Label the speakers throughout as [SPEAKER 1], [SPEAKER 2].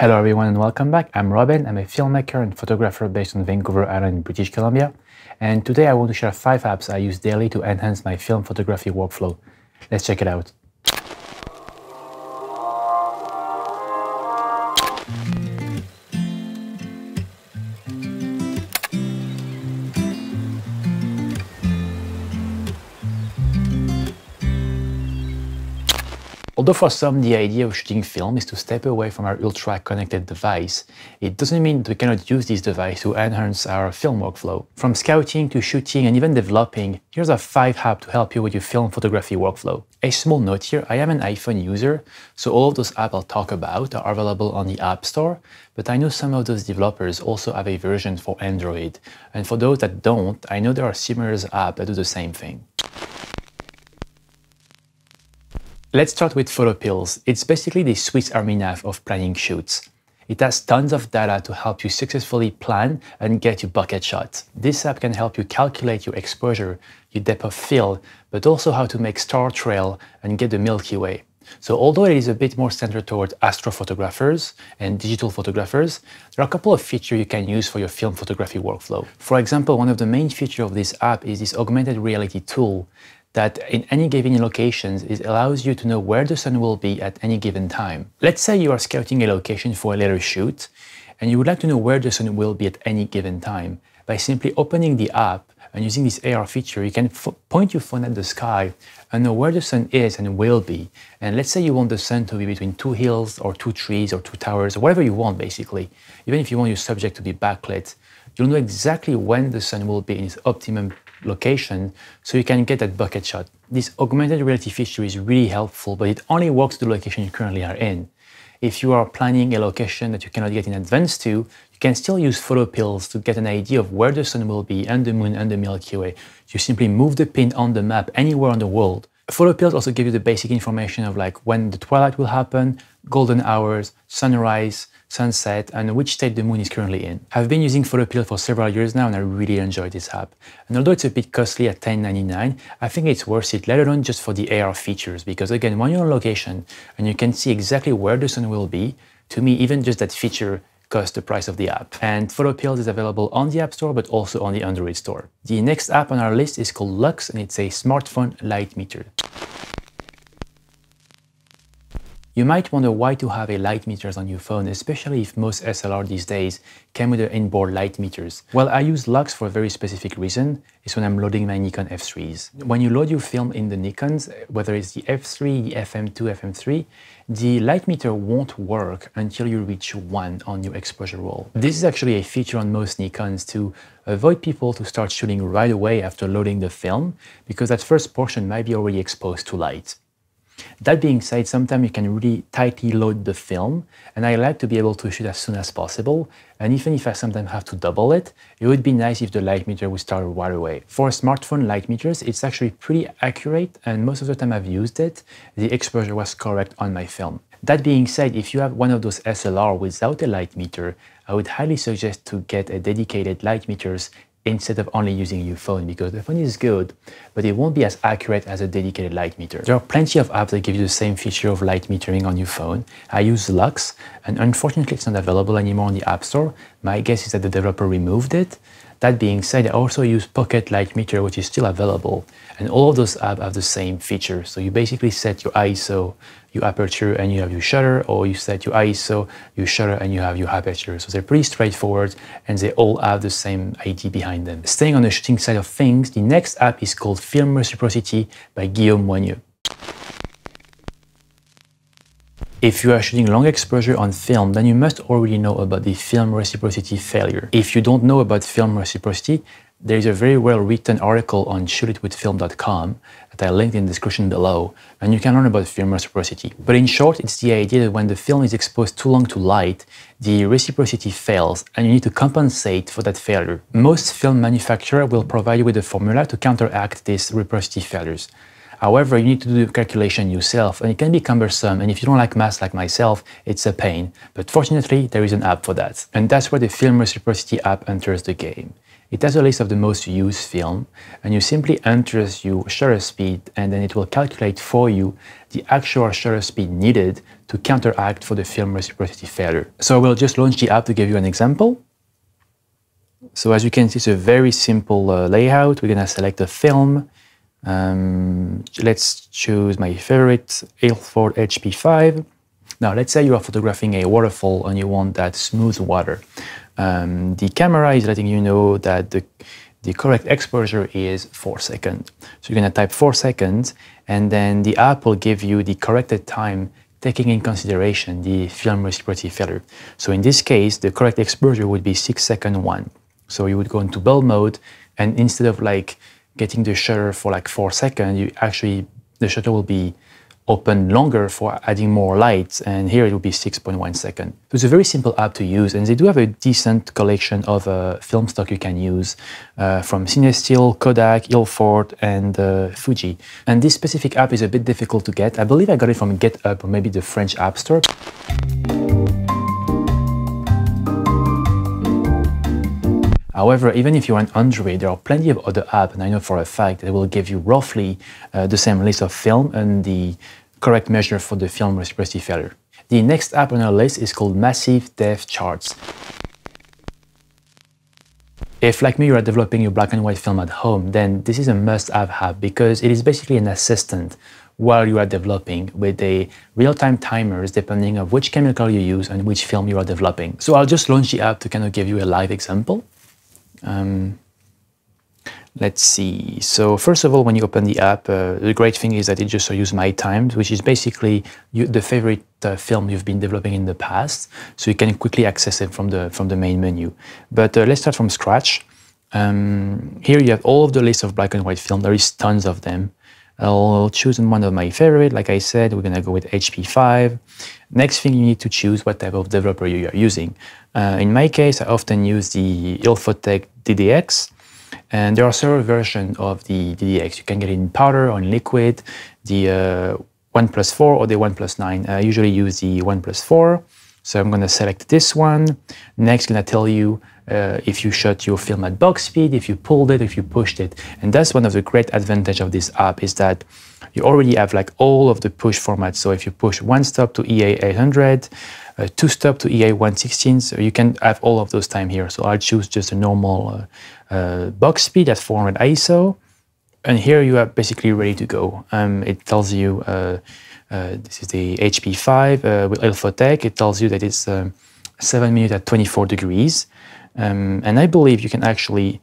[SPEAKER 1] Hello everyone and welcome back. I'm Robin. I'm a filmmaker and photographer based on Vancouver Island, British Columbia. And today I want to share five apps I use daily to enhance my film photography workflow. Let's check it out. Although for some the idea of shooting film is to step away from our ultra-connected device, it doesn't mean that we cannot use this device to enhance our film workflow. From scouting to shooting and even developing, here's a five apps to help you with your film photography workflow. A small note here, I am an iPhone user, so all of those apps I'll talk about are available on the App Store, but I know some of those developers also have a version for Android. And for those that don't, I know there are similar apps that do the same thing. Let's start with PhotoPills. It's basically the Swiss Army knife of planning shoots. It has tons of data to help you successfully plan and get your bucket shots. This app can help you calculate your exposure, your depth of field, but also how to make star trail and get the Milky Way. So although it is a bit more centered toward astrophotographers and digital photographers, there are a couple of features you can use for your film photography workflow. For example, one of the main features of this app is this augmented reality tool that in any given locations it allows you to know where the sun will be at any given time. Let's say you are scouting a location for a later shoot and you would like to know where the sun will be at any given time. By simply opening the app and using this AR feature, you can point your phone at the sky and know where the sun is and will be. And let's say you want the sun to be between two hills or two trees or two towers, or whatever you want basically. Even if you want your subject to be backlit, you'll know exactly when the sun will be in its optimum location so you can get that bucket shot. This augmented reality feature is really helpful, but it only works the location you currently are in. If you are planning a location that you cannot get in advance to, you can still use PhotoPills to get an idea of where the sun will be and the moon and the Milky Way. You simply move the pin on the map anywhere on the world. PhotoPills also give you the basic information of like when the twilight will happen, golden hours, sunrise, sunset, and which state the moon is currently in. I've been using PhotoPill for several years now and I really enjoy this app. And although it's a bit costly at $10.99, I think it's worth it, let alone just for the AR features, because again, when you're on location and you can see exactly where the sun will be, to me, even just that feature cost the price of the app. And PhotoPills is available on the App Store, but also on the Android store. The next app on our list is called Lux, and it's a smartphone light meter. You might wonder why to have a light meters on your phone, especially if most SLR these days came with the inboard light meters. Well, I use Lux for a very specific reason. It's when I'm loading my Nikon F3s. When you load your film in the Nikons, whether it's the F3, the FM2, FM3, the light meter won't work until you reach one on your exposure roll. This is actually a feature on most Nikons to avoid people to start shooting right away after loading the film because that first portion might be already exposed to light. That being said, sometimes you can really tightly load the film, and I like to be able to shoot as soon as possible. And even if I sometimes have to double it, it would be nice if the light meter would start right away. For smartphone light meters, it's actually pretty accurate, and most of the time I've used it, the exposure was correct on my film. That being said, if you have one of those SLR without a light meter, I would highly suggest to get a dedicated light meters instead of only using your phone because the phone is good, but it won't be as accurate as a dedicated light meter. There are plenty of apps that give you the same feature of light metering on your phone. I use Lux, and unfortunately it's not available anymore on the App Store. My guess is that the developer removed it. That being said, I also use Pocket Light Meter, which is still available. And all of those apps have the same feature. So you basically set your ISO, your aperture, and you have your shutter, or you set your ISO, your shutter, and you have your aperture. So they're pretty straightforward, and they all have the same idea behind them. Staying on the shooting side of things, the next app is called Film Reciprocity by Guillaume Moigneux. If you are shooting long exposure on film, then you must already know about the film reciprocity failure. If you don't know about film reciprocity, there is a very well written article on shootitwithfilm.com that I linked in the description below, and you can learn about film reciprocity. But in short, it's the idea that when the film is exposed too long to light, the reciprocity fails, and you need to compensate for that failure. Most film manufacturers will provide you with a formula to counteract these reciprocity failures. However, you need to do the calculation yourself and it can be cumbersome and if you don't like math like myself, it's a pain. But fortunately, there is an app for that. And that's where the Film Reciprocity app enters the game. It has a list of the most used film, and you simply enter your shutter speed, and then it will calculate for you the actual shutter speed needed to counteract for the film reciprocity failure. So I will just launch the app to give you an example. So as you can see, it's a very simple uh, layout. We're gonna select a film. Um, let's choose my favorite, Ilford HP5. Now, let's say you are photographing a waterfall and you want that smooth water. Um, the camera is letting you know that the, the correct exposure is 4 seconds. So you're going to type 4 seconds, and then the app will give you the corrected time taking in consideration the film reciprocity failure. So in this case, the correct exposure would be 6 second 1. So you would go into bulb mode, and instead of like getting the shutter for like 4 seconds, you actually, the shutter will be open longer for adding more light, and here it will be 6.1 second. So it's a very simple app to use, and they do have a decent collection of uh, film stock you can use uh, from Cinestill, Kodak, Ilford, and uh, Fuji. And this specific app is a bit difficult to get. I believe I got it from GitHub or maybe the French App Store. However, even if you're on Android, there are plenty of other apps, and I know for a fact that will give you roughly uh, the same list of film and the correct measure for the film reciprocity failure. The next app on our list is called Massive Dev Charts. If, like me, you are developing your black and white film at home, then this is a must-have app because it is basically an assistant while you are developing with a real-time timers depending on which chemical you use and which film you are developing. So I'll just launch the app to kind of give you a live example. Um, let's see. So first of all, when you open the app, uh, the great thing is that it just shows my times, which is basically you, the favorite uh, film you've been developing in the past. So you can quickly access it from the from the main menu. But uh, let's start from scratch. Um, here you have all of the list of black and white film. There is tons of them. I'll choose one of my favorite. Like I said, we're gonna go with HP5. Next thing you need to choose what type of developer you are using. Uh, in my case, I often use the Ilfotec DDX. And there are several versions of the DDX. You can get it in powder or in liquid, the uh, 1 plus 4 or the 1 plus 9. I usually use the 1 plus 4. So I'm going to select this one. Next, going to tell you uh, if you shot your film at box speed, if you pulled it, if you pushed it. And that's one of the great advantage of this app is that you already have like all of the push formats. So if you push one stop to EA 800, uh, two stop to EA 116, so you can have all of those time here. So I'll choose just a normal uh, uh, box speed at 400 ISO. And here you are basically ready to go. Um, it tells you, uh, uh, this is the HP5 uh, with Ilfotec. It tells you that it's um, 7 minutes at 24 degrees. Um, and I believe you can actually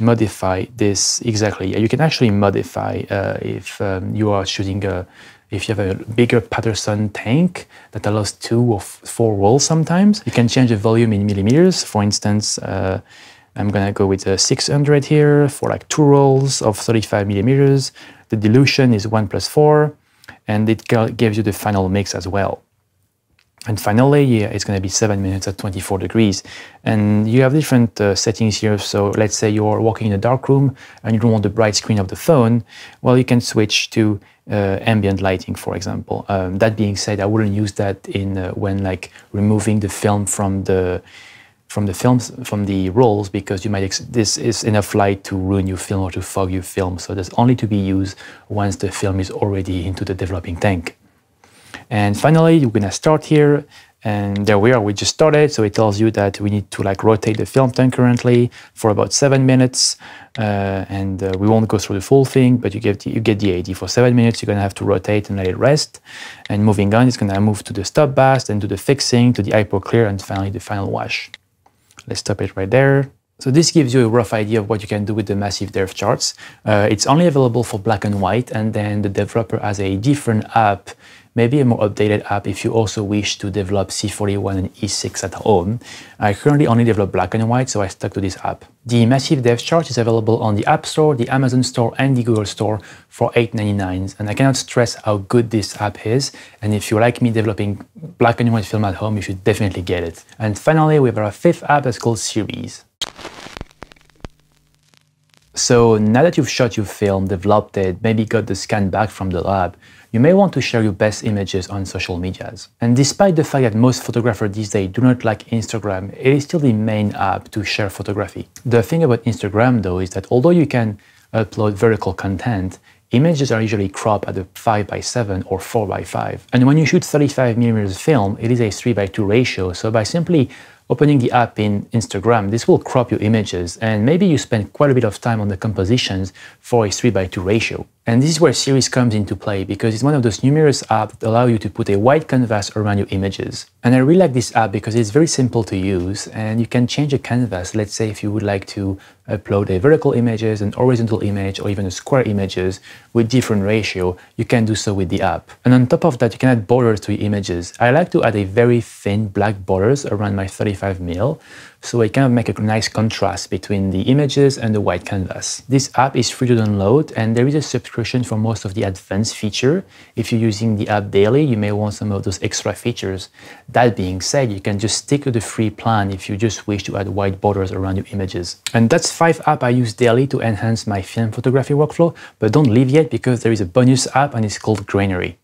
[SPEAKER 1] modify this exactly. You can actually modify uh, if um, you are shooting a, if you have a bigger Paterson tank that allows two or four rolls sometimes. You can change the volume in millimeters. For instance, uh, I'm gonna go with a 600 here for like two rolls of 35 millimeters. The dilution is one plus four, and it gives you the final mix as well. And finally, it's going to be 7 minutes at 24 degrees. And you have different uh, settings here. So let's say you're walking in a dark room and you don't want the bright screen of the phone. Well, you can switch to uh, ambient lighting, for example. Um, that being said, I wouldn't use that in uh, when like removing the film from the from the films from the rolls because you might this is enough light to ruin your film or to fog your film. So that's only to be used once the film is already into the developing tank. And finally, we're gonna start here and there we are, we just started. So it tells you that we need to like rotate the film concurrently for about seven minutes. Uh, and uh, we won't go through the full thing, but you get, the, you get the idea. For seven minutes, you're gonna have to rotate and let it rest. And moving on, it's gonna move to the stop bath, then to the fixing, to the hypo clear, and finally the final wash. Let's stop it right there. So this gives you a rough idea of what you can do with the Massive Dev Charts. Uh, it's only available for black and white, and then the developer has a different app maybe a more updated app if you also wish to develop C41 and E6 at home. I currently only develop black and white, so I stuck to this app. The Massive dev Chart is available on the App Store, the Amazon Store, and the Google Store for $8.99. And I cannot stress how good this app is. And if you like me developing black and white film at home, you should definitely get it. And finally, we have our fifth app that's called Series. So now that you've shot your film, developed it, maybe got the scan back from the lab, you may want to share your best images on social medias. And despite the fact that most photographers these days do not like Instagram, it is still the main app to share photography. The thing about Instagram though is that although you can upload vertical content, images are usually cropped at a 5x7 or 4x5. And when you shoot 35mm film, it is a 3x2 ratio, so by simply opening the app in Instagram, this will crop your images and maybe you spend quite a bit of time on the compositions for a 3 by 2 ratio. And this is where Series comes into play because it's one of those numerous apps that allow you to put a white canvas around your images. And I really like this app because it's very simple to use and you can change the canvas. Let's say if you would like to upload a vertical images, an horizontal image, or even a square images with different ratio, you can do so with the app. And on top of that, you can add borders to your images. I like to add a very thin black borders around my 35 mil so it kind of make a nice contrast between the images and the white canvas. This app is free to download and there is a subscription for most of the advanced feature. If you're using the app daily, you may want some of those extra features. That being said, you can just stick to the free plan if you just wish to add white borders around your images. And that's five apps I use daily to enhance my film photography workflow, but don't leave yet because there is a bonus app and it's called Grainery.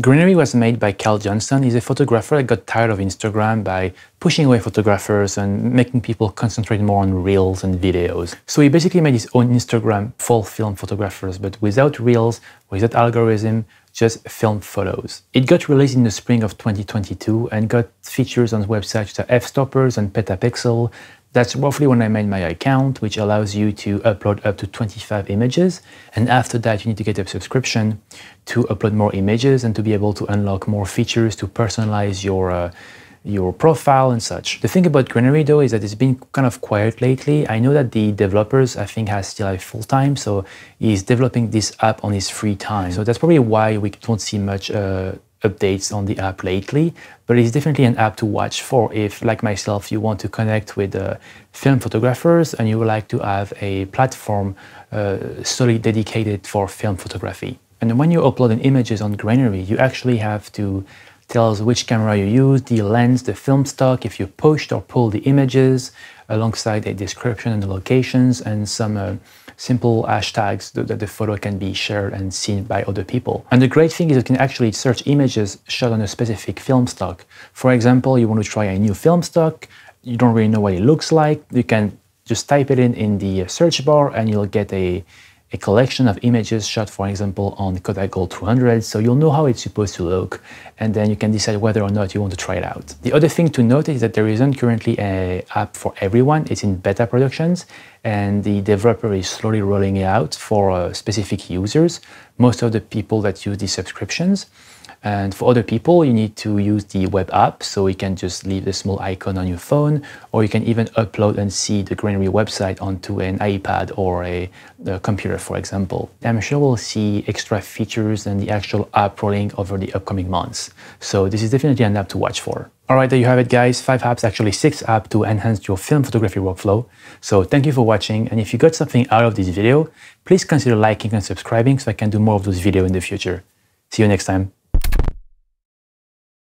[SPEAKER 1] Grainery was made by Cal Johnson. He's a photographer that got tired of Instagram by pushing away photographers and making people concentrate more on reels and videos. So he basically made his own Instagram for film photographers, but without reels, without algorithm, just film photos. It got released in the spring of 2022 and got features on websites such as f-stoppers and petapixel that's roughly when I made my account, which allows you to upload up to 25 images. And after that, you need to get a subscription to upload more images and to be able to unlock more features to personalize your uh, your profile and such. The thing about Grainery though is that it's been kind of quiet lately. I know that the developers I think has still a full time, so he's developing this app on his free time. So that's probably why we don't see much uh, updates on the app lately, but it's definitely an app to watch for if, like myself, you want to connect with uh, film photographers and you would like to have a platform uh, solely dedicated for film photography. And when you upload images on Grainery, you actually have to tell us which camera you use, the lens, the film stock, if you pushed or pulled the images, alongside a description and the locations and some uh, simple hashtags that the photo can be shared and seen by other people. And the great thing is you can actually search images shot on a specific film stock. For example, you want to try a new film stock, you don't really know what it looks like, you can just type it in in the search bar and you'll get a a collection of images shot, for example, on Kodak Gold 200, so you'll know how it's supposed to look, and then you can decide whether or not you want to try it out. The other thing to note is that there isn't currently an app for everyone. It's in beta productions, and the developer is slowly rolling it out for uh, specific users, most of the people that use these subscriptions. And for other people, you need to use the web app. So you can just leave the small icon on your phone, or you can even upload and see the Grainery website onto an iPad or a, a computer, for example. I'm sure we'll see extra features and the actual app rolling over the upcoming months. So this is definitely an app to watch for. All right, there you have it, guys. Five apps, actually six apps to enhance your film photography workflow. So thank you for watching. And if you got something out of this video, please consider liking and subscribing so I can do more of those videos in the future. See you next time.